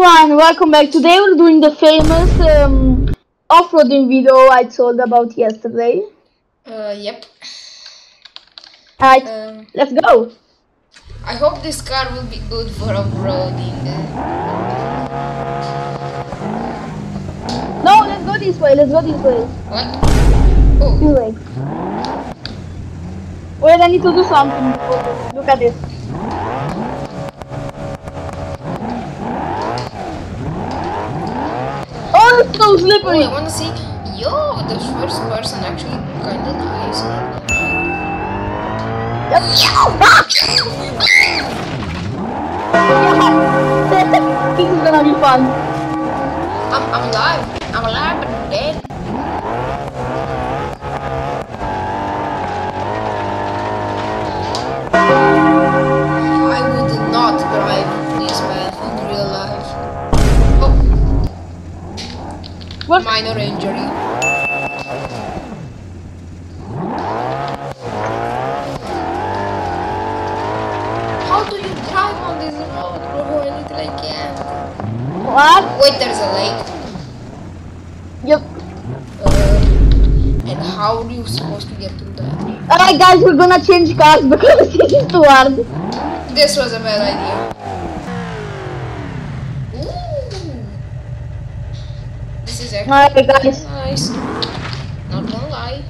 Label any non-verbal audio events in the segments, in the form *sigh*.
everyone, welcome back. Today we're doing the famous um, off-roading video I told about yesterday. Uh, yep. Alright, Um, let's go. I hope this car will be good for off-roading. No, let's go this way, let's go this way. What? This Oh, way. Wait, I need to do something. Look at this. So oh. I wanna see. Yo, the first person actually kinda nice. Yep. Yeah. this is gonna be fun. I'm, I'm alive. I'm alive What? minor injury. How do you drive on this road, bro? I literally can't. What? Wait, there's a lake. Yep. Uh, and how are you supposed to get through that? Alright guys, we're gonna change cars because *laughs* this is too hard. This was a bad idea. Ooh. This is actually Alright, guys. nice. Not gonna lie.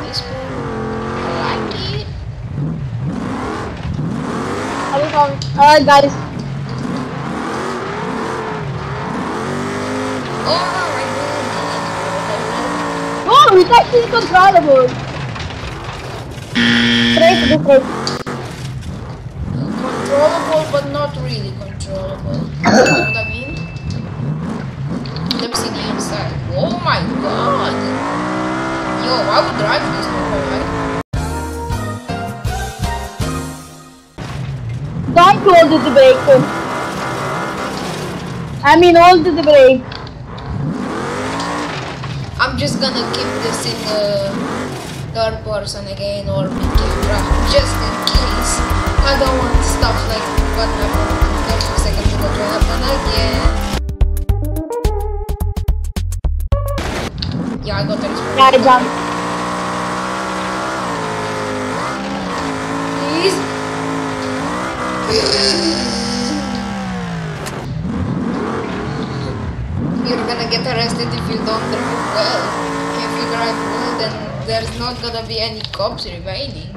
This one, I like it. Alright guys. Oh Oh, it's actually controllable. Straight. god. Controllable, but not really controllable. *coughs* you know what I mean? Let me see the inside. Oh my god. Yo, I would drive this car, right? Don't close the brake. I mean, hold the brake. I'm just gonna keep this in the third person again or mid camera just in case. I don't want stuff like what happened 30 seconds ago to happen again. Yeah, I got experience. Yeah, I jumped. Please. You're gonna get arrested if you don't drive well. If you drive well, then there's not gonna be any cops remaining.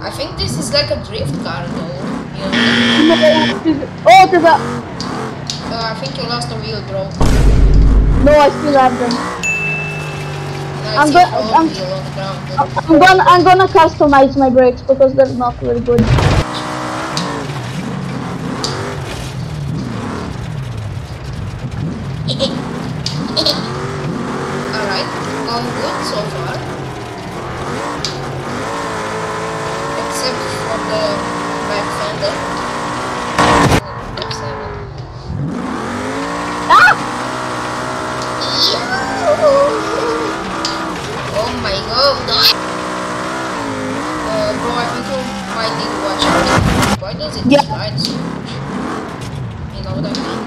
I think this is like a drift car though. You know? *laughs* Oh, there's a... I think you lost a wheel, bro. No, I still have them. I'm go- I'm- the ground. I'm gonna, I'm gonna customize my brakes because they're not very good. Oh my god! Uh, bro, I think you might need to watch out. Why does it Yeah. slide so much? You know what I mean?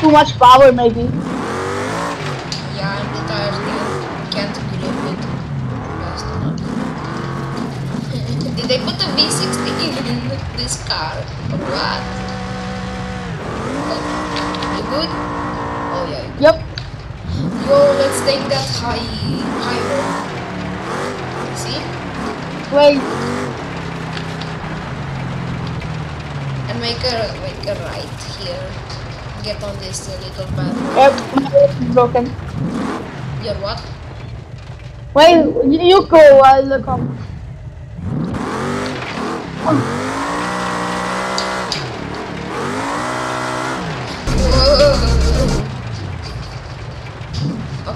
Too much power, maybe. Yeah, and the tires can't, can't grip it fast enough. *laughs* Did they put a V60 in this car? Or what? Oh, you good? Oh yeah. Yep. Yo, let's take that high high road. Wait. And make a make a right here. Get on this little path. Yep. My is broken. Your what? Wait, you go. I'll come. Whoa.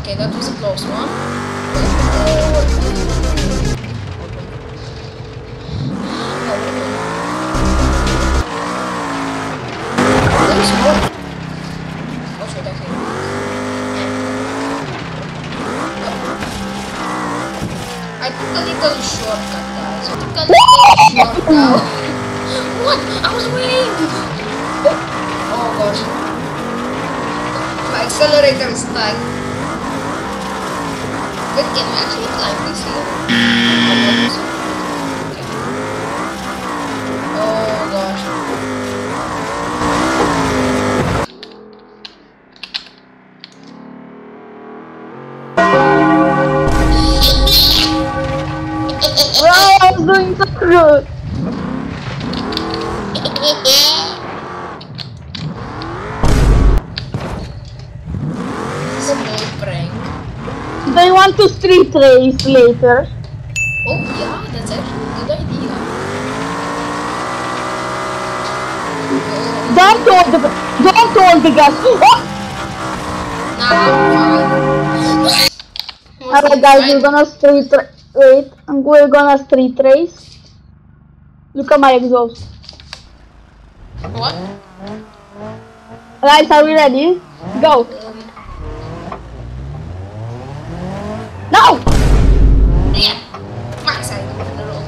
Okay, that was a close one. Accelerator is stuck. Wait, can we actually climb this hill? Oh gosh. Bro, I was doing so good. *laughs* Small prank. Do you want to street race later? Oh yeah, that's actually a good idea. Don't hold the don't hold the gas. Oh! nah, Alright guys, we're gonna street wait, we're gonna street race. Look at my exhaust. What? Guys, are we ready? Go. No! yeah. My side of the road.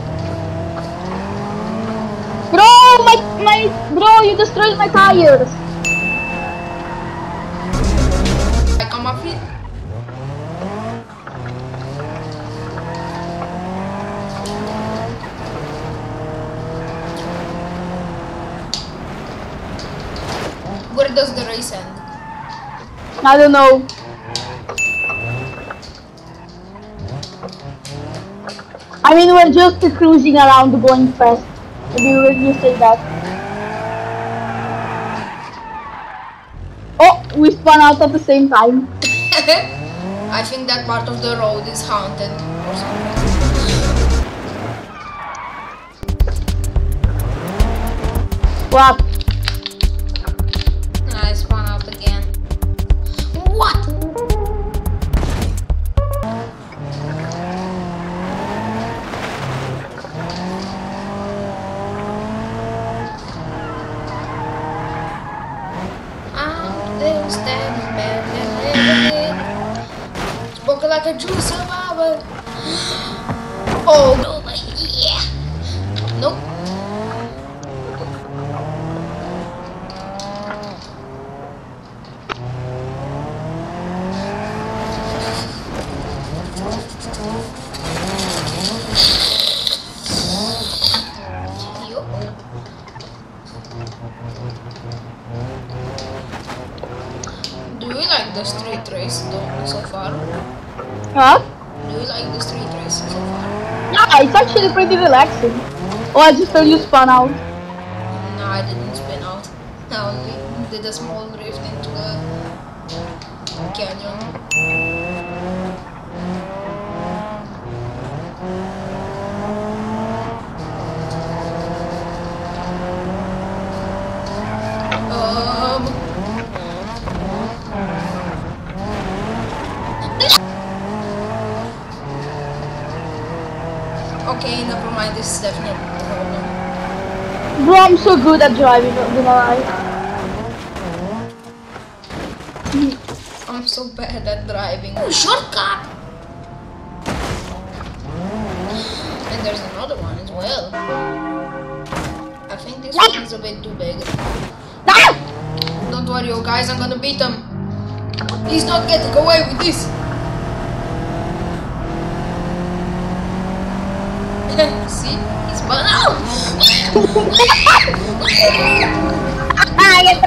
Bro, my my bro, you destroyed my tires. I come up here. Where does the race end? I don't know. I mean, we're just cruising around, going fast. Maybe when you say that. Oh, we spun out at the same time. *laughs* I think that part of the road is haunted or something. What? Standing back Spoken like a true survivor. Oh no, yeah. Nope. Yo. Do you like the street race though so far? Huh? Do you like the street race so far? Yeah, it's actually pretty relaxing. Oh, I just heard you spun out. No, I didn't spin out. *laughs* I only did a small drift into the canyon. Um. Okay, never mind. This is definitely a problem. Bro, I'm so good at driving, not gonna lie. I'm so bad at driving. Oh, shortcut! And there's another one as well. I think this one is a bit too big. Ah! Don't worry, you guys, I'm gonna beat him. He's not getting away with this. See? He's bun out! I get.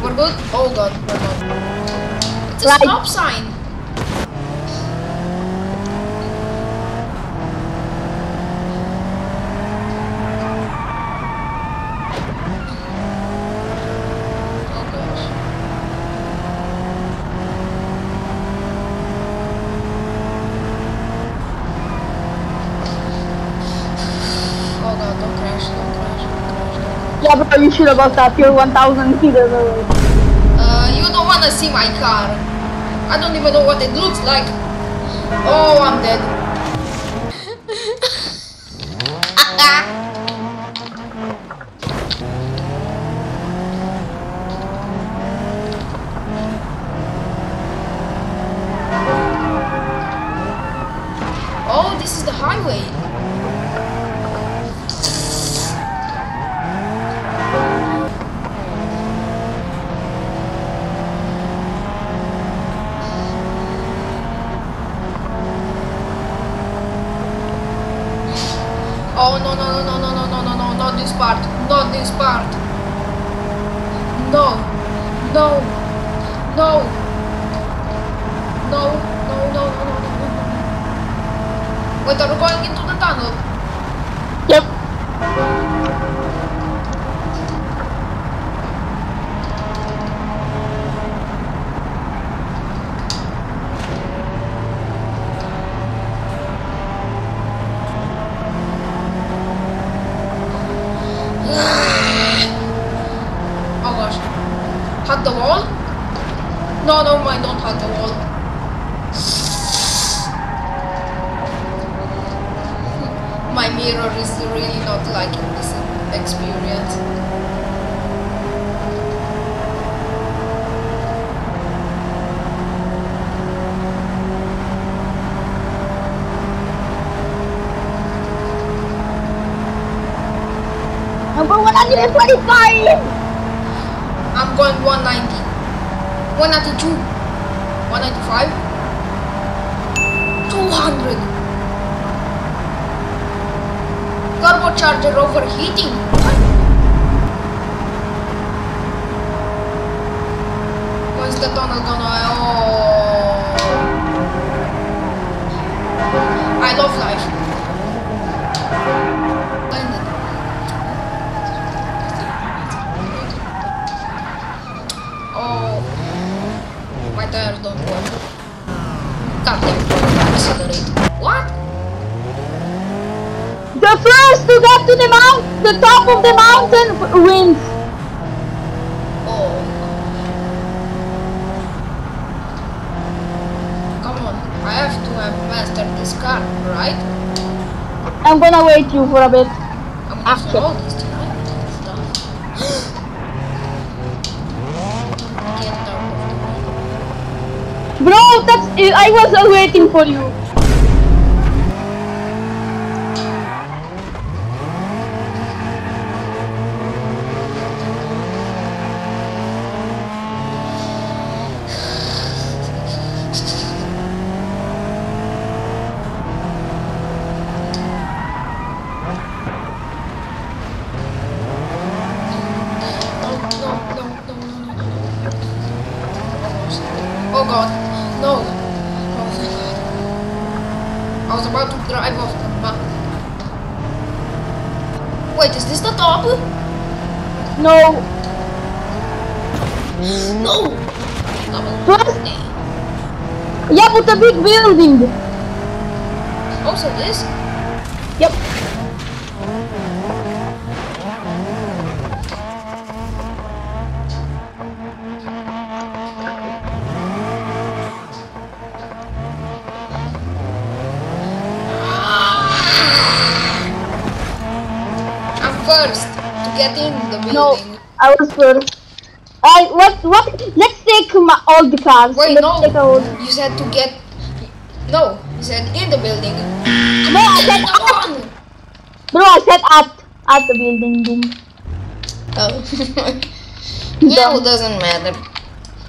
We're good? Oh god, we're not. It's a Right. stop sign. Oh gosh. Oh god, don't crash, don't crash, don't crash, don't have got that. You're 1,000 meters *laughs* away. Uh, you don't wanna see my car. I don't even know what it looks like. Oh, I'm dead. *laughs* Not this part. No. No. No. No. No, no, no, no, no, no. Wait, are we going into the ah, tunnel? Yep. Oh gosh. Hug the wall? No, no, mind, don't hug the wall. My mirror is really not liking this experience. Number 125! I'm going 190. 192. 195. 200. Turbocharger overheating. When's the tunnel gonna... Oh. I love life. Oh, my tires don't work. Accelerate. What? The first to get to the mount, the top of the mountain wins. Oh. Come on, I have to have mastered this car, right? I'm gonna wait you for a bit. I'm After. all this tonight stuff. *gasps* Get out of the way. Bro, that's it. I was waiting for you. No, no, no, no, no, no, no. Oh god, no. Oh god. I was about to drive off the map. Wait, is this the top? No, No! First- yeah, but a big building. Also this? First to get in the No. I was first. I what what? Let's take my, all the cars. Wait, Let's no. You said to get. No, you said in the building. No, I said Come on! bro. I said at at the building. Boom. Oh. *laughs* yeah, it doesn't matter.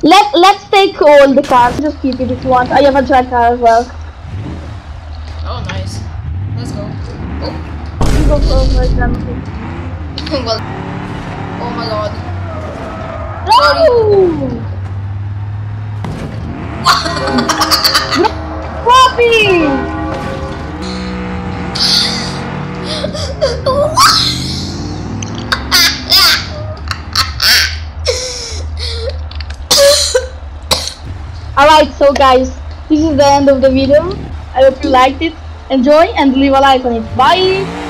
Let Let's take all the cars. Just keep it if you want. I have a track car as well. Oh, nice. Let's go. Oh, You go first. Well. Oh my god. No! Poppy! Alright, so guys, this is the end of the video. I hope you liked it. Enjoy and leave a like on it. Bye!